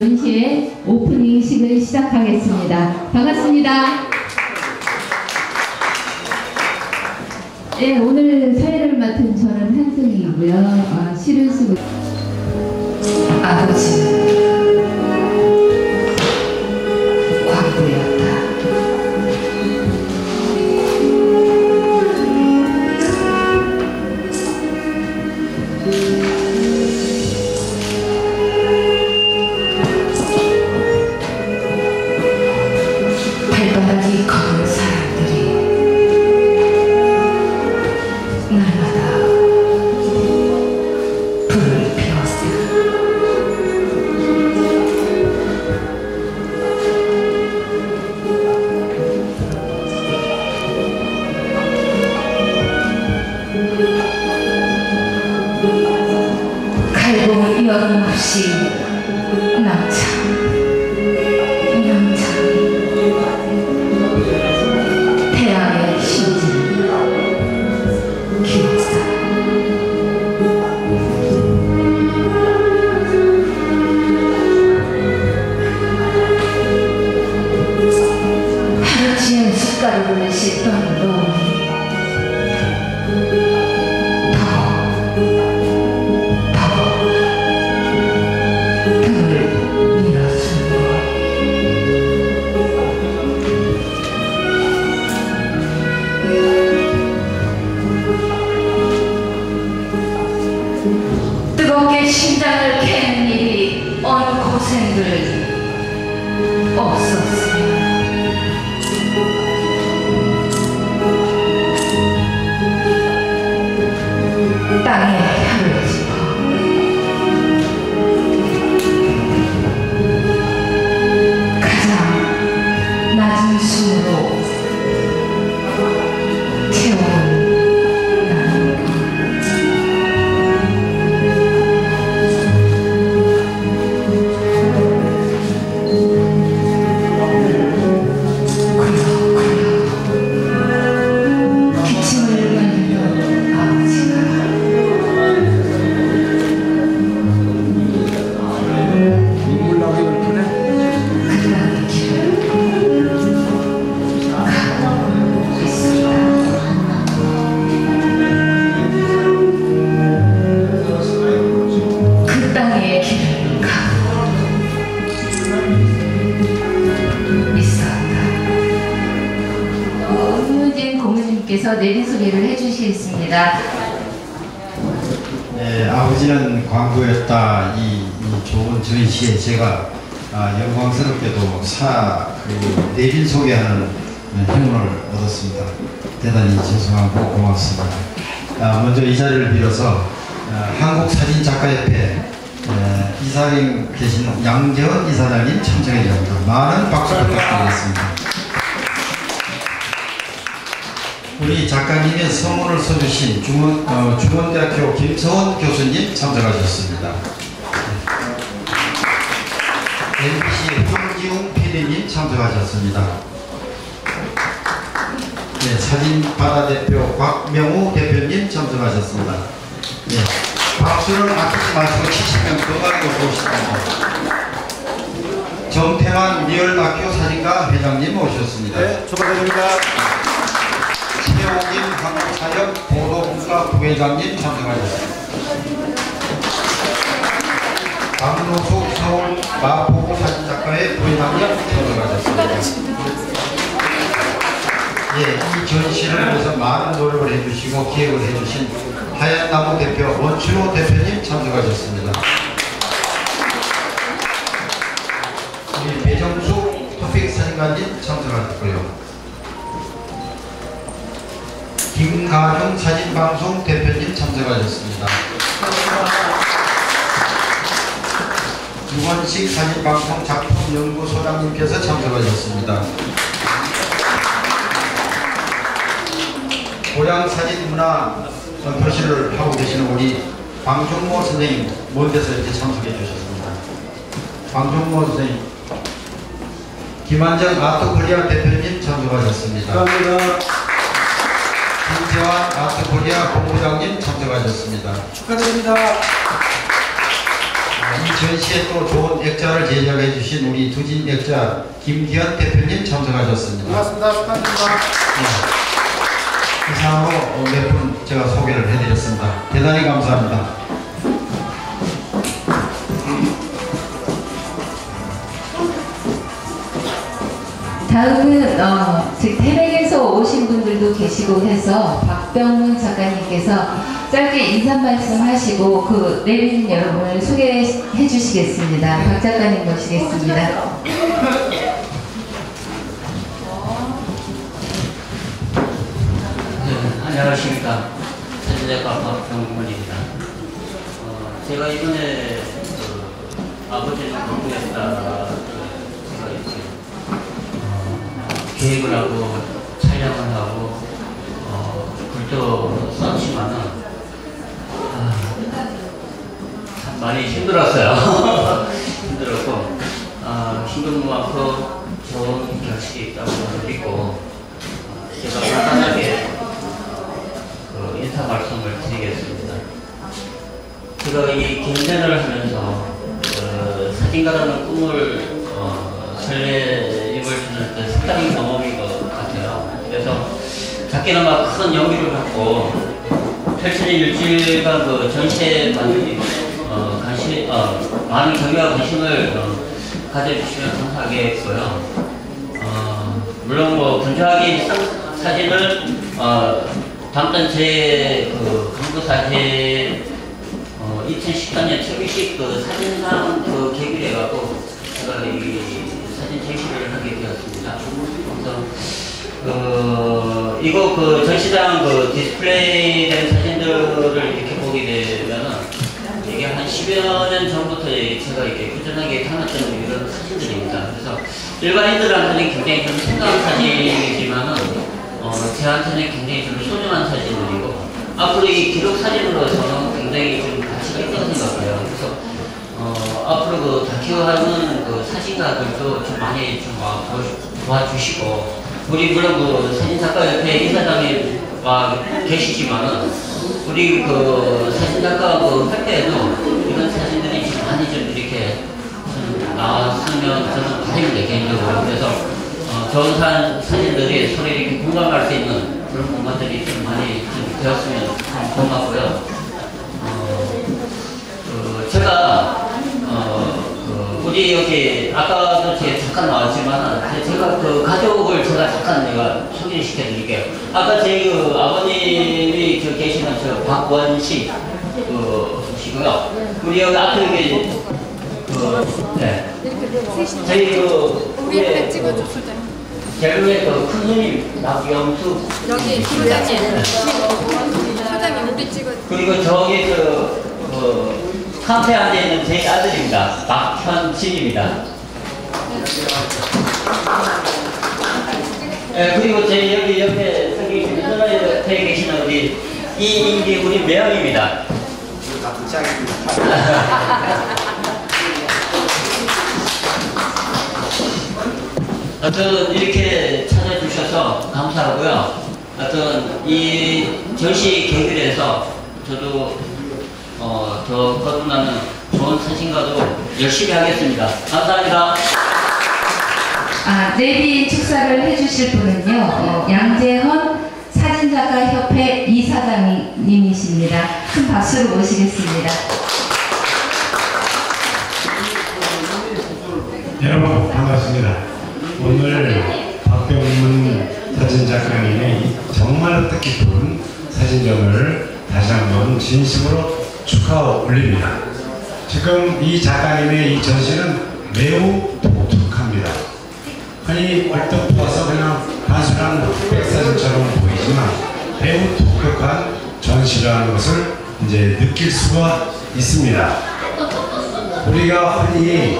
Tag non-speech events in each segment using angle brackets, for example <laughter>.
전시회 오프닝식을 시작하겠습니다. 반갑습니다. 네, 오늘 사회를 맡은 저는 한승이고요. 아, 시를 쓰고 아버지 갈 없 이 좋은 전시에 제가 아, 영광스럽게도 사, 그, 내빈 소개하는 행운을 얻었습니다. 대단히 죄송하고 고맙습니다. 아, 먼저 이 자리를 빌어서 아, 한국사진작가협회 에, 이사님 계신 양재원 이사장님 참석해 주십니다. 많은 박수 부탁드리겠습니다. 우리 작가님의 서문을 써주신 중원, 어, 중원대학교 김서원 교수님 참석하셨습니다. MBC 황지웅 PD님 참석하셨습니다. 네, 사진바다 대표 곽명우 대표님 참석하셨습니다. 네, 박수를 아끼지 마시고 70명 건강하게 오셨습니다. 정태환 리얼학교 사진가 회장님 오셨습니다. 네, 축하드립니다. 최홍임 한국사역 보도국가 부회장님 참석하셨습니다. 박노수 서울 마포구 사진작가의 부회장님 참석하셨습니다. 예, 이 전시를 위해서 많은 노력을 해주시고 기획을 해주신 하얀나무 대표 원춘호 대표님 참석하셨습니다. 우리 배정수 토픽 사진관님 참석하셨고요. 김가정 사진방송 대표님 참석하셨습니다. 유원식 사진방송 작품연구소장님께서 참석하셨습니다. 고향 사진 문화 교실을 하고 계시는 우리 방종모 선생님 먼 데서 이렇게 참석해 주셨습니다. 방종모 선생님, 김한정 아트코리아 대표님 참석하셨습니다. 감사합니다. 김재환 아트코리아 본부장님 참석하셨습니다. 축하드립니다. 이 전시에 또 좋은 액자를 제작해 주신 우리 두진 액자 김기현 대표님 참석하셨습니다. 반갑습니다. 축하드립니다. 이상으로 몇 분 제가 소개를 해드렸습니다. 대단히 감사합니다. 다음은 어, 즉 태백에서 오신 분들도 계시고 해서 박병문 작가님께서 짧게 인사 말씀하시고 그 내리는 여러분을 소개해 주시겠습니다. 박 작가님 모시겠습니다. 네, 안녕하십니까. 사진작가 박병문입니다. 어, 제가 이번에 그 아버지를 공부했다 제가 이렇게 어, 계획을 하고 촬영을 하고 어, 글도 썼지만은 아, 참 많이 힘들었어요. <laughs> 힘들었고 아, 힘든 만큼 좋은 결실이 있다고 믿고 어, 제가 간단하게 그 인사 말씀을 드리겠습니다. 제가 이 경전을 하면서 어, 사진가라는 꿈을 어, 설레임을 주는 그 색다른 경험인 것 같아요. 그래서 작게나마 큰 용기를 갖고 펼쳐진 일주일간 그 어, 관심, 어, 많은 경의와 관심을 어, 가져주시면 감사하겠고요. 어, 물론 뭐 분주하게 사- 사진을 어, 담던 제그 강도 사진 어, 2014년 최기식 그 사진상 그 계기를 해갖고 제가 이 사진 제시를 하게 되었습니다. 그래서 그 이거 그 전시장 그 디스플레이된 사진들을 이렇게 보게 되면은 이게 한 10여 년 전부터 제가 이렇게 꾸준하게 담았던 이런 사진들입니다. 그래서 일반인들한테는 굉장히 좀 생각한 사진이지만은 어, 제한테는 굉장히 좀 소중한 사진들이고 앞으로 이 기록 사진으로서는 굉장히 좀 가치가 있다고 생각해요. 그래서 어, 앞으로 그 다큐하는 그 사진가들도 좀 많이 좀 와, 도와주- 도와주시고 우리 물론 그 사진작가협회 이사장이 와 계시지만은 우리 그 사진작가 그 협회에도 이런 사진들이 좀 많이 좀 이렇게 좀 나왔으면 저는 바랍니다 개인적으로 그래서 어, 좋은 사, 사진들이 서로 이렇게 공감할 수 있는 그런 공간들이 좀 많이 좀 되었으면 참 고맙고요. 어, 그 제가 어, 그 우리 여기 아까도 제가 잠깐 나왔지만 제가 그 가족을 제가 잠깐 내가 소개시켜 드릴게요. 아까 제 그 아버님이 저 계시는 저 박원식 그 씨고요. 우리 여기 앞에 여기 그 네. 저희 그 우리 예, 앞에 찍어줘 소장 제일 위에 그큰 누님 낙영수 여기 소장님 소장님 우리 찍어 그리고 저기 그, 그 카페 안에 있는 제 아들입니다. 박현진입니다. 예, 그리고 제 여기 옆에 저기 옆에 계시는 우리 이인기 우리 매형입니다. <laughs> 어떤 이렇게 찾아주셔서 감사하고요. 어떤 이 전시 계기를 서 저도 어, 더 거듭나는 좋은 사진가도 열심히 하겠습니다. 감사합니다. 아, 내비 축사를 해주실 분은요, 어, 양재헌 사진작가협회 이사장님이십니다. 큰 박수로 모시겠습니다. 여러분 반갑습니다. 오늘 박병문 사진작가님의 이 정말 뜻깊은 사진전을 다시 한번 진심으로 축하 올립니다. 지금 이 작가님의 이 전시는 매우 독특합니다. 아니 얼핏 봐서 그냥 단순한 흑백사진처럼 보이지만 매우 독특한 전시라는 것을 이제 느낄 수가 있습니다. 우리가 흔히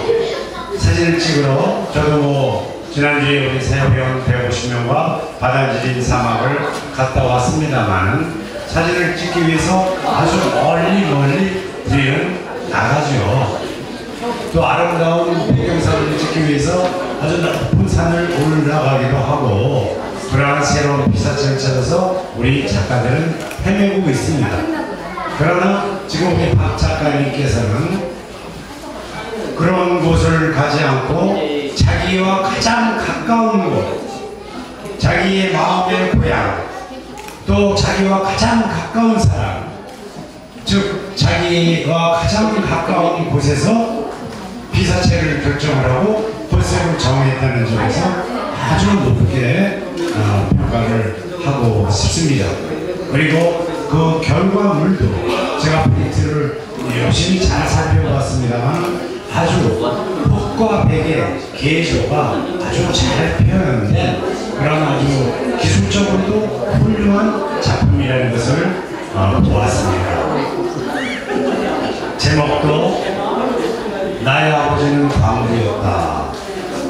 사진을 찍으러 저도 뭐 지난주에 우리 새우병 150명과 바다지린 사막을 갔다 왔습니다만 사진을 찍기 위해서 아주 멀리 멀리 우리는 나가죠. 또 아름다운 풍경사진을 찍기 위해서 아주 높은 산을 올라가기도 하고 그러한 새로운 피사체를 찾아서 우리 작가들은 헤매고 있습니다. 그러나 지금 우리 박 작가님께서는 그런 곳을 가지 않고 자기와 가장 가까운 곳, 자기의 마음의 고향, 또 자기와 가장 가까운 사람, 즉 자기와 가장 가까운 곳에서 비사체를 결정을 하고 본색을 정했다는 점에서 아주 높게 어, 평가를 하고 싶습니다. 그리고 그 결과물도 제가 프린트를 열심히 잘 살펴봤습니다만 아주 폭과 백의 개조가 아주 잘 표현된 그런 아주 기술적으로도 훌륭한 작품이라는 것을 어, 보았습니다. 제목도 나의 아버지는 광부였다.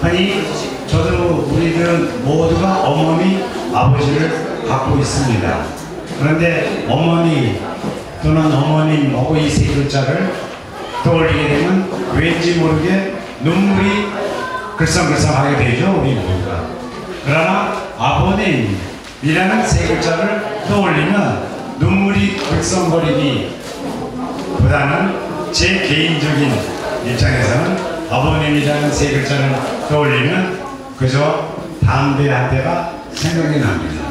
아니 저도 우리들은 모두가 어머니 아버지를 갖고 있습니다. 그런데 어머니 또는 어머님하고 이 세 글자를 떠올리게 되면 왠지 모르게 눈물이 글썽글썽하게 되죠 우리 모두가. 그러나 아버님이라는 세 글자를 떠올리면 눈물이 글썽거리기 보다는 제 개인적인 입장에서는 아버님이라는 세 글자를 떠올리면 그저 담배 한 대가 생각이 납니다.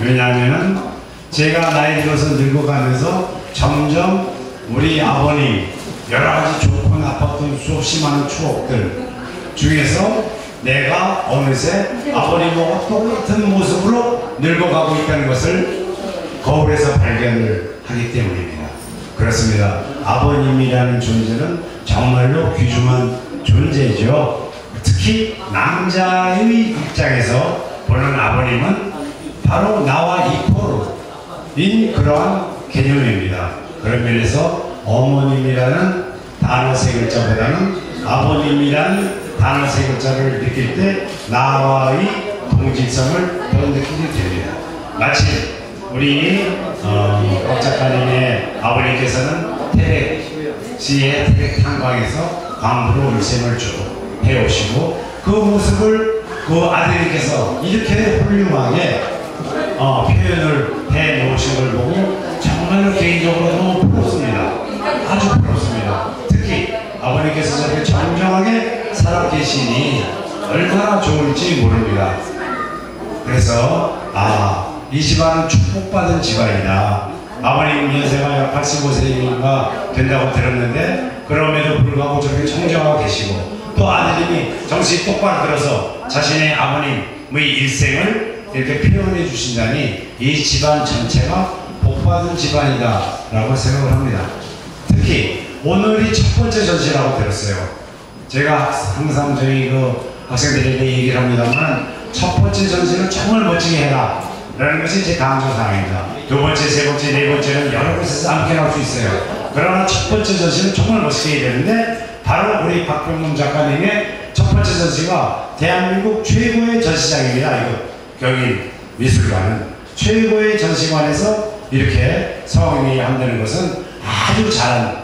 왜냐하면 제가 나이 들어서 늙어가면서 점점 우리 아버님 여러 가지 좋고 나빴던 수없이 많은 추억들 중에서 내가 어느새 아버님하고 똑같은 모습으로 늙어가고 있다는 것을 거울에서 발견을 하기 때문입니다. 그렇습니다. 아버님이라는 존재는 정말로 귀중한 존재죠. 특히 남자의 입장에서 보는 아버님은 바로 나와 이코르인 그러한 개념입니다. 그런 면에서 어머님이라는 단어 세 글자보다는 아버님이라는 단어 세 글자를 느낄 때 나와의 동질성을 더 느끼게 됩니다. 마치 우리 어, 박 작가님의 아버님께서는 태백 시의 태백 탄광에서 광부로 일생을 쭉 해오시고 그 모습을 그 아들께서 이렇게 훌륭하게 어, 표현을 해 놓으신 걸 보고 정말로 개인적으로 너무 부럽습니다. 아주 부럽습니다. 특히 아버님께서 저렇게 정정하게 살아 계시니 얼마나 좋을지 모릅니다. 그래서 아 이 집안은 축복받은 집안이다. 아버님 연세가 약 85세가 된다고 들었는데 그럼에도 불구하고 저렇게 청정하고 계시고 또 아드님이 정신 똑바로 들어서 자신의 아버님의 일생을 이렇게 표현해 주신다니 이 집안 전체가 복받은 집안이다 라고 생각을 합니다. 특히 오늘이 첫 번째 전시라고 들었어요. 제가 항상 저희 그 학생들에게 얘기를 합니다만 첫 번째 전시는 정말 멋지게 해라 라는 것이 제 강조 사항입니다. 두 번째, 세 번째, 네 번째는 여러 곳에서 함께 나올 수 있어요. 그러나 첫 번째 전시는 정말 멋지게 해야 되는데 바로 우리 박병문 작가님의 첫 번째 전시가 대한민국 최고의 전시장입니다. 이거 경인 미술관은 최고의 전시관에서 이렇게 성행이 한다는 것은 아주 잘한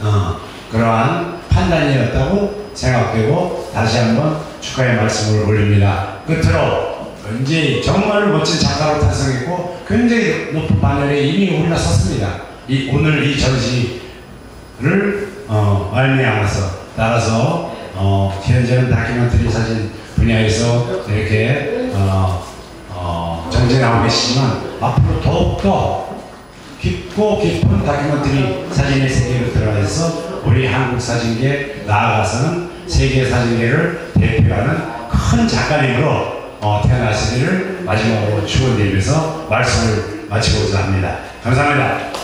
어, 그러한 판단이었다고 생각되고 다시 한번 축하의 말씀을 올립니다. 끝으로 이제 정말 멋진 작가로 탄생했고 굉장히 높은 바늘에 이미 올라섰습니다. 이 오늘 이 전시를 어, 말미암아서 따라서 어, 현재는 다큐멘터리 사진 분야에서 이렇게 어, 어, 정진하고 계시지만 앞으로 더욱더 깊고 깊은 다큐멘터리 사진의 세계로 들어가서 우리 한국 사진계 나아가서는 세계 사진계를 대표하는 큰 작가님으로 어, 태어나시기를 마지막으로 축원드리면서 말씀을 마치고자 합니다. 감사합니다.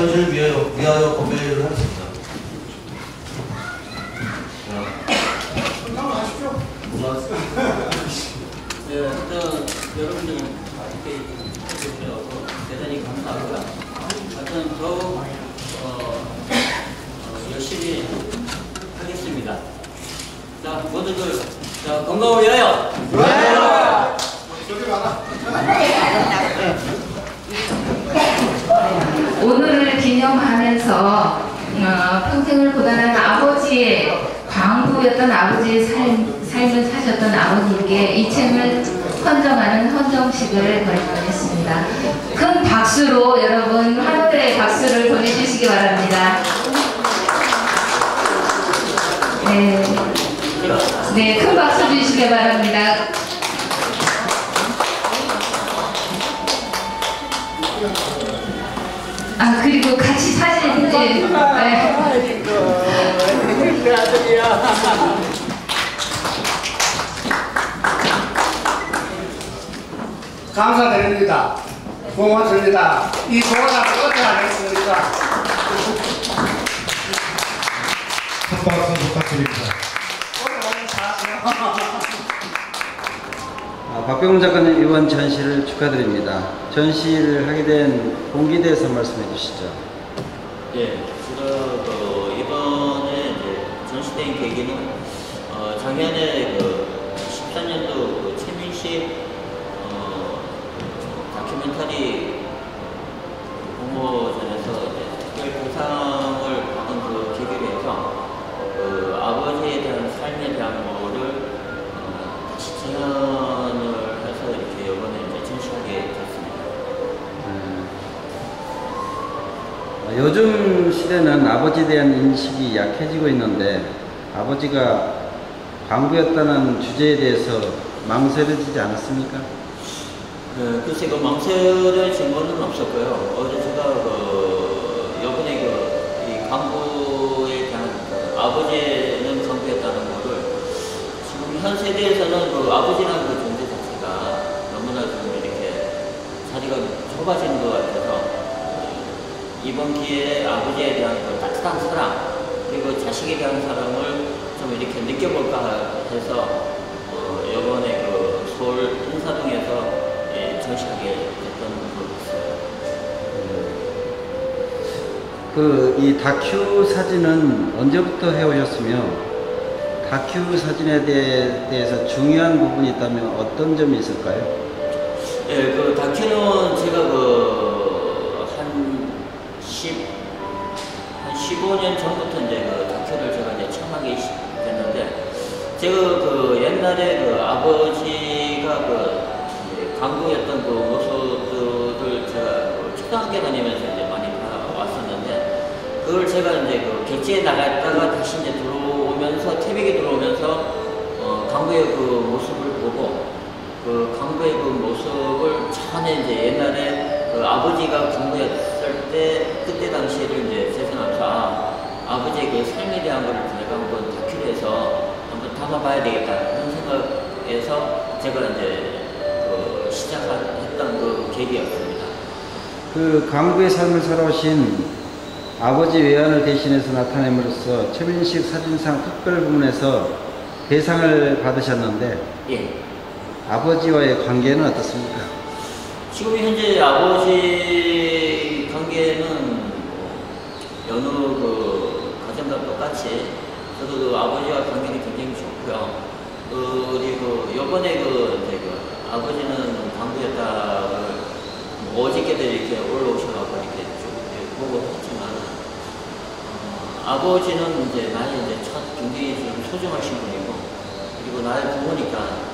전시를 위하여, 위하여 건배를 하겠습니다. 네, 일단 여러분들 이렇게 해주셔서 대단히 감사하고요. 하여튼 더욱 어, 어, 열심히 하겠습니다. 자, 모두들 자, 건강을 위하여! 오늘을 기념하면서 어, 평생을 고단한 아버지의 광부였던 아버지의 삶, 삶을 사셨던 아버님께 이 책을 헌정하는 헌정식을 거행하겠습니다. 큰 박수로 여러분 하늘의 박수를 보내주시기 바랍니다. 네, 네, 큰 박수 주시기 바랍니다. 그리고 같이 사진 이제 네. 감사드립니다. 고맙습니다. 이 조화가 어떻게 하겠습니까? 큰 박수 부탁드립니다. 박병훈 작가님 이번 전시를 축하드립니다. 전시를 하게 된 동기에 대해서 말씀해 주시죠. 예, 제가 그 이번에 전시된 계기는 어, 작년에 약해지고 있는데 아버지가 광부였다는 주제에 대해서 망설여지지 않았습니까? 네, 글쎄 그 망설의 증거는 없었고요. 어제 제가 그 이번에 그이 광부에 대한 그 아버지는 광부였다는 거를 지금 현 세대에서는 그 아버지라는 그 존재 자체가 너무나 좀 이렇게 자리가 좁아지는 것 같아서 이번 기회에 아버지에 대한 그 따뜻한 사랑 그리고 자식에 대한 사랑을 좀 이렇게 느껴볼까 해서 어, 이번에 그 서울 인사동에서 예, 전시하게 됐던 거였어요. 그 이 다큐 사진은 언제부터 해오셨으며 다큐 사진에 대해, 대해 서 중요한 부분이 있다면 어떤 점이 있을까요? 예, 그 다큐는 제가 그한 10, 한 15년 전부터 제가 그 옛날에 그 아버지가 그 이제 강구였던 그 모습들을 제가 그 초등학교 다니면서 이제 많이 봐왔었는데, 그걸 제가 이제 그 객지에 나갔다가 다시 이제 들어오면서, 태백에 들어오면서, 어, 강구의 그 모습을 보고, 그 강도의 그 모습을 전에 이제 옛날에 그 아버지가 강도였을 때 그때 당시를 이제 세상하면서 아, 아버지의 그 삶에 대한 거를 내가 한번 다큐를 해서 담아봐야 되겠다 그런 생각에서 제가 이제 그 시작했던 그 계기였습니다. 그 강부의 삶을 살아오신 아버지 외환을 대신해서 나타냄으로써 최민식 사진상 특별 부문에서 대상을 받으셨는데 예. 아버지와의 관계는 어떻습니까? 지금 현재 아버지 관계는 여느 그 가정과 똑같이 저도 그 아버지와 관계 는 굉장히 좋고요. 그리고 요번에 그 이제 그 아버지는 광부였다를 뭐 어저께도 이렇게 올라오셔가지고 이렇게 쭉 보고 했지만 어, 아버지는 이제 나의 이제 첫 굉장히 좀 소중하신 분이고 그리고 나의 부모니까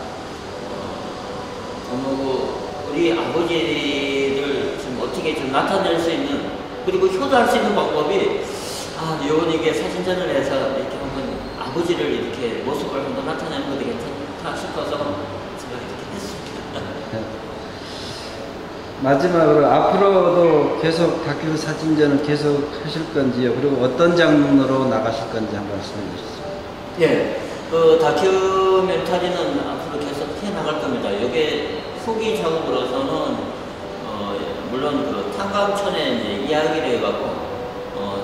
너무 우리 아버지를 좀 어떻게 좀 나타낼 수 있는 그리고 효도할 수 있는 방법이 아 요번 이게 사진전을 해서 이렇게 아버지를 이렇게 모습을 한번 나타내는 것도 괜찮다 싶어서 제가 이렇게 했습니다. <laughs> 마지막으로 앞으로도 앞으로 계속 다큐 사진전을 계속 하실 건지요? 그리고 어떤 장르로 나가실 건지 한번 말씀 해 주시죠. 예, 그 다큐멘터리는 앞으로 계속 해 나갈 겁니다. 이게 후기 작업으로서는 어, 물론 그 이제 이야기를 해갖고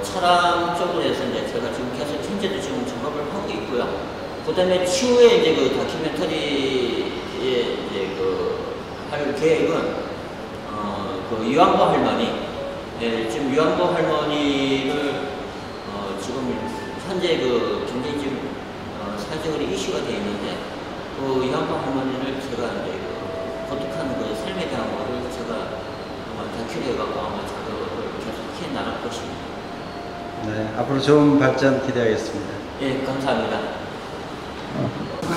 어, 차람 쪽으로 해서 이제 제가 지금 계속 현재도 지금 작업을 하고 있고요. 그 다음에 추후에 이제 그 다큐멘터리에 이제 그 할 계획은 어, 그 유한보 할머니, 예, 지금 유한보 할머니를 어, 지금 현재 그 굉장히 지금 어, 사회적으로 이슈가 되어 있는데 그 유한보 할머니를 제가 이제 그 거듭하는 그 삶에 대한 거를 제가 아마 다큐를 해갖고 아마 작업을 계속 해 나갈 것입니다. 네, 앞으로 좋은 발전 기대하겠습니다. 예, 감사합니다.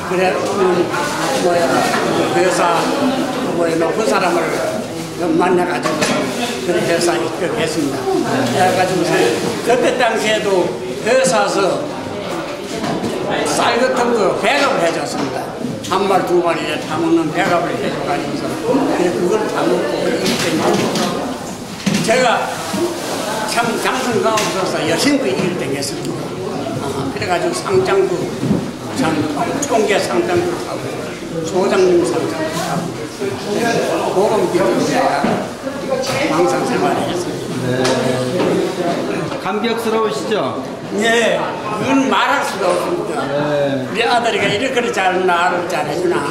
그래, 그, 뭐야, 그 회사, 뭐야, 높은 사람을 만나가지고, 그 회사 입격했습니다. 그래가지고서, 그때 당시에도 회사에서 쌀 같은 거 배급을 해줬습니다. 한 마리, 두 마리 이제 타먹는 배급을 해줘가지고서, 그래, 그걸 다 먹고, 그랬더니, 제가 참 장성감 없어서 일을 댕겼습니다. 아, 그래가지고 상장도 참 총계 상장도 하고 소장님 상장도 하고 보험 기업에 방송 생활을 했습니다. 감격스러우시죠? 예, 그건 말할 수가 없습니다. 네. 우리 아들이가 이렇게 잘 나를 잘해주나.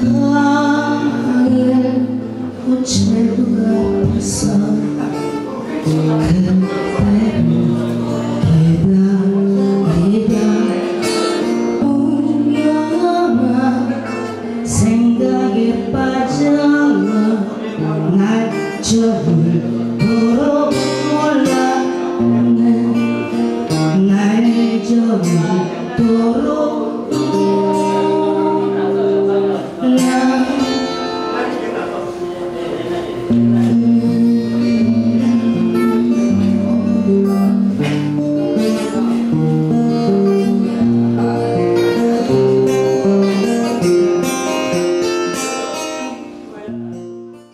그왕의 우체국 앞에서 그